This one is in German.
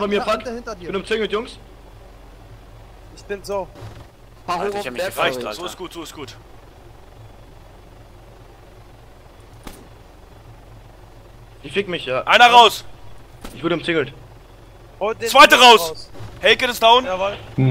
bei mir, hinter, Ich bin umzingelt, Jungs. Ich bin so. Paar Alter, hoch ich hab mich den gereicht, Alter. So ist gut, so ist gut. Ich fick mich, ja. Einer raus! Ich wurde umzingelt. Zweite raus! Haken ist down. Jawohl. Nein.